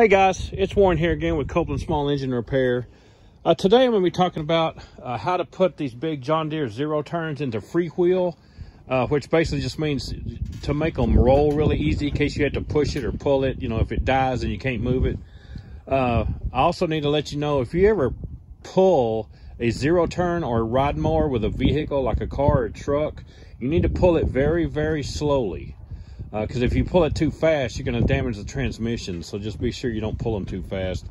Hey guys, it's Warren here again with Copeland Small Engine Repair. Uh, today I'm going to be talking about uh, how to put these big John Deere zero turns into freewheel, uh, which basically just means to make them roll really easy in case you have to push it or pull it, you know, if it dies and you can't move it. Uh, I also need to let you know if you ever pull a zero turn or a rod mower with a vehicle like a car or a truck, you need to pull it very, very slowly because uh, if you pull it too fast, you're going to damage the transmission. So just be sure you don't pull them too fast.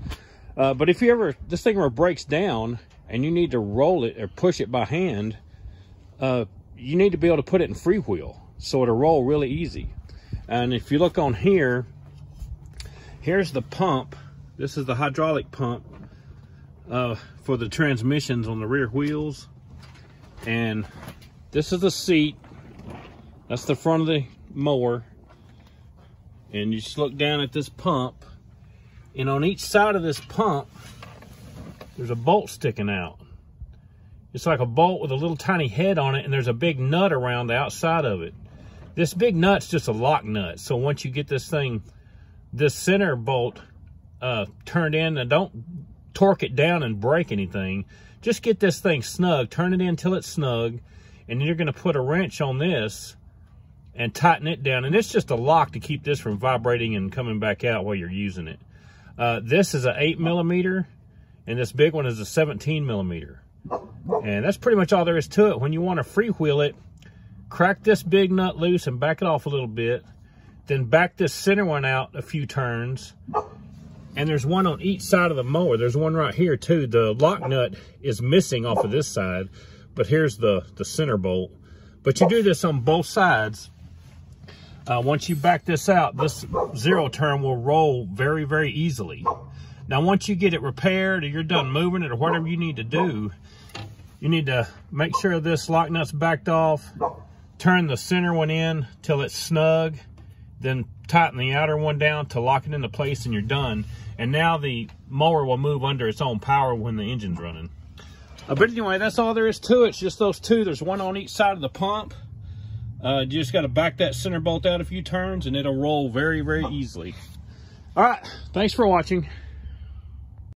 Uh, but if you ever, this thing ever breaks down and you need to roll it or push it by hand, uh, you need to be able to put it in freewheel so it'll roll really easy. And if you look on here, here's the pump. This is the hydraulic pump uh, for the transmissions on the rear wheels. And this is the seat. That's the front of the mower and you just look down at this pump and on each side of this pump there's a bolt sticking out. It's like a bolt with a little tiny head on it and there's a big nut around the outside of it. This big nut's just a lock nut so once you get this thing this center bolt uh, turned in and don't torque it down and break anything. Just get this thing snug turn it in until it's snug and then you're going to put a wrench on this and tighten it down. And it's just a lock to keep this from vibrating and coming back out while you're using it. Uh, this is an 8 millimeter, and this big one is a 17 millimeter. And that's pretty much all there is to it. When you want to freewheel it, crack this big nut loose and back it off a little bit. Then back this center one out a few turns. And there's one on each side of the mower. There's one right here too. The lock nut is missing off of this side, but here's the, the center bolt. But you do this on both sides uh, once you back this out, this zero turn will roll very, very easily. Now, once you get it repaired or you're done moving it or whatever you need to do, you need to make sure this lock nut's backed off, turn the center one in till it's snug, then tighten the outer one down to lock it into place and you're done. And now the mower will move under its own power when the engine's running. Uh, but anyway, that's all there is to it. It's just those two. There's one on each side of the pump. Uh, you just got to back that center bolt out a few turns and it'll roll very, very easily. All right. Thanks for watching.